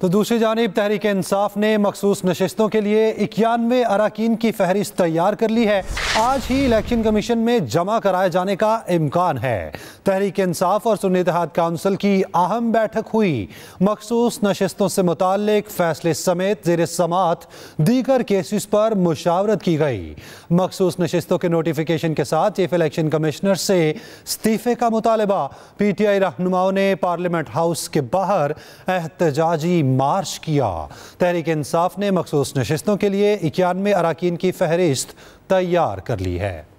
तो दूसरी जानब तहरीक इंसाफ ने मखसूस नशस्तों के लिए इक्यानवे अरकान की फहरिस्त तैयार कर ली है। आज ही इलेक्शन कमीशन में जमा कराए जाने का इम्कान है। तहरीक इंसाफ और सुन्नी इतिहाद काउंसिल की अहम बैठक हुई। मखसूस नशस्तों से मुतल फैसले समेत जेर समात दीगर केसेस पर मुशावरत की गई। मखसूस नशस्तों के नोटिफिकेशन के साथ चीफ इलेक्शन कमिश्नर से इस्तीफे का मुतालबा। पी टी आई रहनुमाओं ने पार्लियामेंट हाउस के बाहर एहतजाजी मार्च किया। तहरीक इंसाफ ने मखसूस नशस्तों के लिए इक्यानवे अरकान की फहरिस्त तैयार कर ली है।